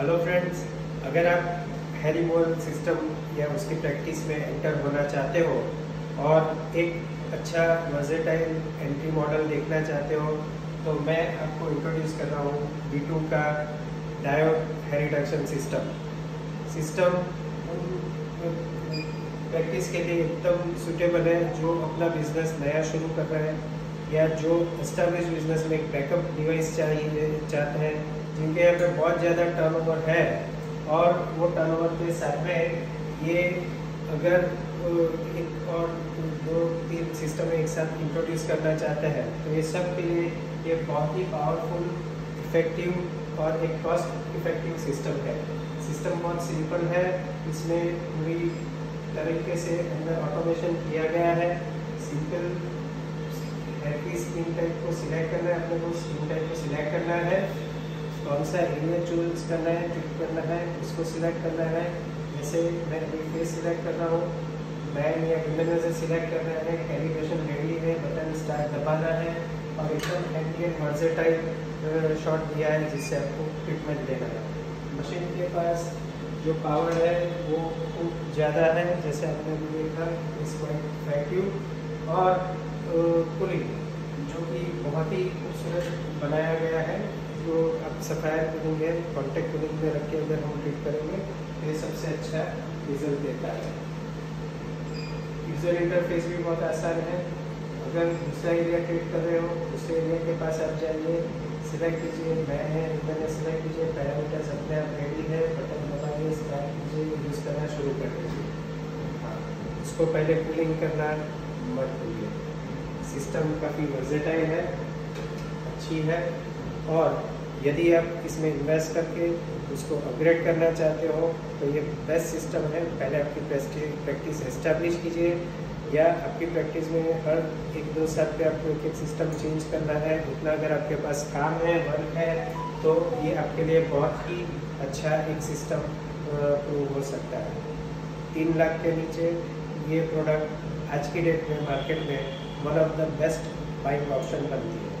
Hello friends अगर आप हैरीमोल system या उसकी प्रैक्टिस में एंटर होना चाहते हो और एक अच्छा वर्जेटाइल एंट्री मॉडल देखना चाहते हो तो मैं आपको इंट्रोड्यूस कर रहा हूँ बी का डायोड है रिडक्शन सिस्टम सिस्टम प्रैक्टिस के लिए एकदम सुटेबल है, जो अपना बिज़नेस नया शुरू कर रहे हैं। या जो एस्टेब्लिश बिज़नेस में एक बैकअप डिवाइस चाहिए, चाहते हैं, जिनके यहाँ पे बहुत ज़्यादा टर्नओवर है, और वो टर्नओवर के साथ में ये अगर एक और दो तीन सिस्टम एक साथ इंट्रोड्यूस करना चाहते हैं तो ये सब के लिए ये बहुत ही पावरफुल इफ़ेक्टिव और एक कॉस्ट इफ़ेक्टिव सिस्टम है। सिस्टम बहुत सिंपल है, इसमें पूरी तरीके से अंदर ऑटोमेशन किया गया है। सिंपल स्क्रीन टाइप को सिलेक्ट करना है, अपने को स्क्रीन टाइप को सिलेक्ट करना है। कौन सा एरिया चूज़ करना है क्लिक करना है, उसको सिलेक्ट करना है। जैसे मैं अभी फेस सिलेक्ट कर रहा हूँ मैन या विंडो से सिलेक्ट करना है कैलिब्रेशन रेडी है बटन स्टार्ट दबाना है और एकदम एंटीएन टाइप शॉट दिया है, जिससे आपको ट्रीटमेंट देना है। मशीन के पास जो पावर है, वो खूब ज़्यादा है, जैसे आपने अभी देखा, इस पॉइंट वैक्यूम और कूलिंग जो कि बहुत ही खूबसूरत बनाया गया है, जो आप सफ़ायर करेंगे कॉन्टेक्ट कूलिंग में रख के अगर हम ट्रीट करेंगे तो ये सबसे अच्छा रिज़ल्ट देता है। यूज़र इंटरफेस भी बहुत आसान है। अगर दूसरा एरिया ट्रीट कर रहे हो, दूसरे एरिया के पास आप जाइए सिलेक्ट कीजिए, मैं है, मैंने सिलेक्ट कीजिए पैरामीटर्स अपने आप रेडी है बटन दबाइए स्टार्ट कीजिए यूज़ करना शुरू कर दीजिए। हाँ उसको पहले कूलिंग करना मत भूलिए। सिस्टम काफ़ी वर्जेटाइल है, अच्छी है। और यदि आप इसमें इन्वेस्ट करके उसको अपग्रेड करना चाहते हो तो ये बेस्ट सिस्टम है। पहले आपकी प्रैक्टिस एस्टेब्लिश कीजिए। या आपकी प्रैक्टिस में हर एक दो साल पे आपको एक एक सिस्टम चेंज करना है। उतना अगर आपके पास काम है वर्क है तो ये आपके लिए बहुत ही अच्छा एक सिस्टम प्रूव हो सकता है। तीन लाख के नीचे ये प्रोडक्ट आज की डेट में मार्केट में one of the best bike option बनती है।